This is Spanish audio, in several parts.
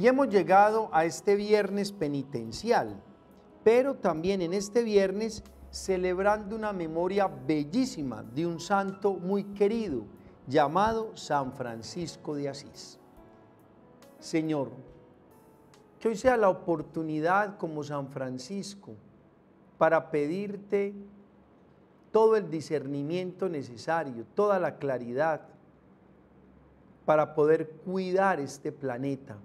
Y hemos llegado a este viernes penitencial, pero también en este viernes celebrando una memoria bellísima de un santo muy querido llamado San Francisco de Asís. Señor, que hoy sea la oportunidad como San Francisco para pedirte todo el discernimiento necesario, toda la claridad para poder cuidar este planeta,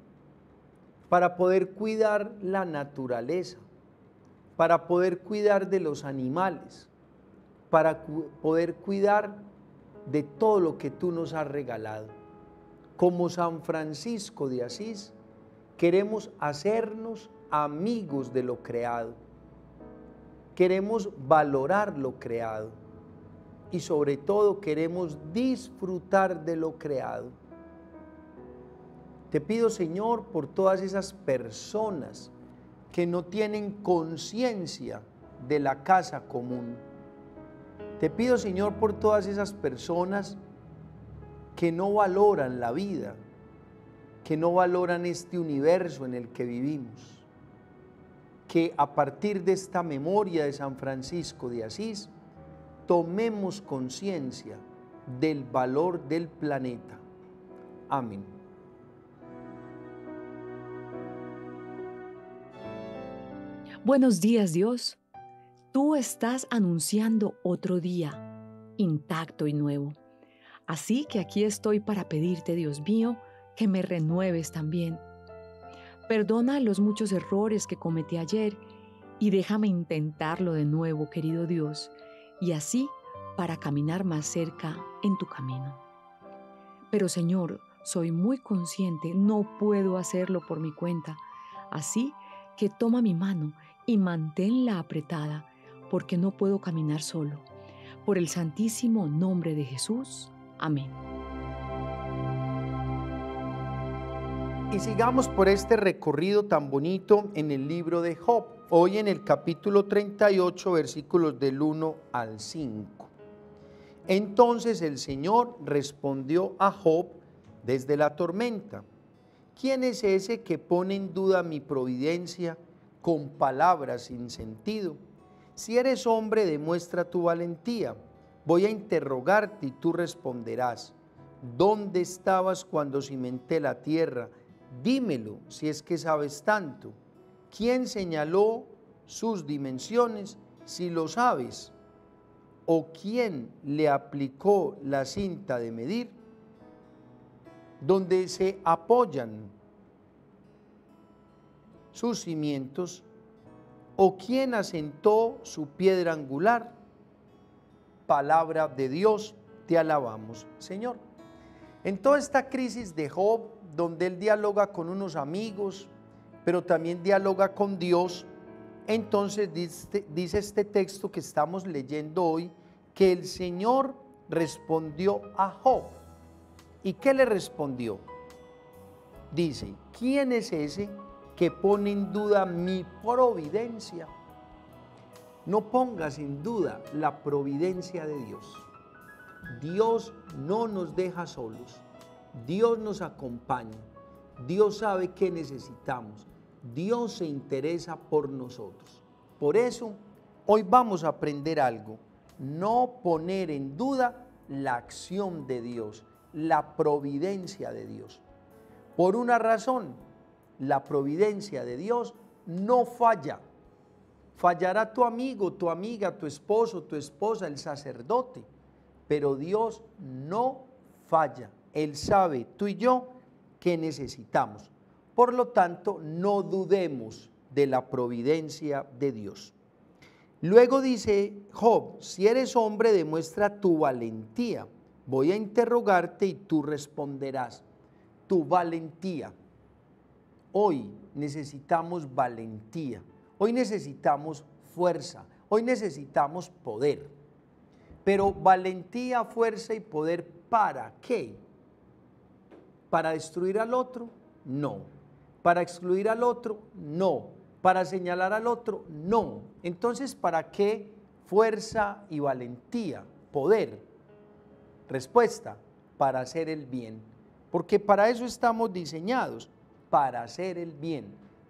para poder cuidar la naturaleza, para poder cuidar de los animales, para poder cuidar de todo lo que tú nos has regalado. Como San Francisco de Asís, queremos hacernos amigos de lo creado. Queremos valorar lo creado. Y sobre todo queremos disfrutar de lo creado. Te pido, Señor, por todas esas personas que no tienen conciencia de la casa común. Te pido, Señor, por todas esas personas que no valoran la vida, que no valoran este universo en el que vivimos. Que a partir de esta memoria de San Francisco de Asís, tomemos conciencia del valor del planeta. Amén. Buenos días Dios. Tú estás anunciando otro día, intacto y nuevo. Así que aquí estoy para pedirte, Dios mío, que me renueves también. Perdona los muchos errores que cometí ayer y déjame intentarlo de nuevo, querido Dios, y así para caminar más cerca en tu camino. Pero Señor, soy muy consciente, no puedo hacerlo por mi cuenta, así que toma mi mano y manténla apretada, porque no puedo caminar solo. Por el santísimo nombre de Jesús. Amén. Y sigamos por este recorrido tan bonito en el libro de Job, hoy en el capítulo 38, versículos del 1 al 5. Entonces el Señor respondió a Job desde la tormenta, ¿quién es ese que pone en duda mi providencia? Con palabras sin sentido. Si eres hombre, demuestra tu valentía. Voy a interrogarte y tú responderás. ¿Dónde estabas cuando cimenté la tierra? Dímelo si es que sabes tanto. ¿Quién señaló sus dimensiones si lo sabes? ¿O quién le aplicó la cinta de medir? Donde se apoyan sus cimientos, o quién asentó su piedra angular. Palabra de Dios, te alabamos, Señor. En toda esta crisis de Job, donde él dialoga con unos amigos, pero también dialoga con Dios, entonces dice, dice este texto que estamos leyendo hoy, que el Señor respondió a Job. ¿Y qué le respondió? Dice, ¿quién es ese que pone en duda mi providencia. No pongas en duda la providencia de Dios. Dios no nos deja solos. Dios nos acompaña. Dios sabe qué necesitamos. Dios se interesa por nosotros. Por eso, hoy vamos a aprender algo. No poner en duda la acción de Dios, la providencia de Dios. Por una razón, la providencia de Dios no falla. Fallará tu amigo, tu amiga, tu esposo, tu esposa, el sacerdote, pero Dios no falla. Él sabe, tú y yo, que necesitamos. Por lo tanto, no dudemos de la providencia de Dios. Luego dice Job, si eres hombre, demuestra tu valentía. Voy a interrogarte y tú responderás. Tu valentía. Hoy necesitamos valentía, hoy necesitamos fuerza, hoy necesitamos poder. Pero valentía, fuerza y poder ¿para qué? ¿Para destruir al otro? No. ¿Para excluir al otro? No. ¿Para señalar al otro? No. Entonces, ¿para qué fuerza y valentía? Poder. Respuesta, para hacer el bien. Porque para eso estamos diseñados para hacer el bien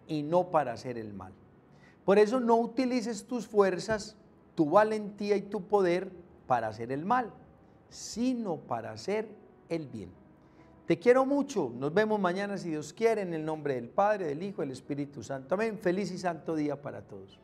y no para hacer el mal. Por eso no utilices tus fuerzas, tu valentía y tu poder para hacer el mal, sino para hacer el bien. Te quiero mucho. Nos vemos mañana si Dios quiere en el nombre del Padre, del Hijo, del Espíritu Santo. Amén. Feliz y santo día para todos.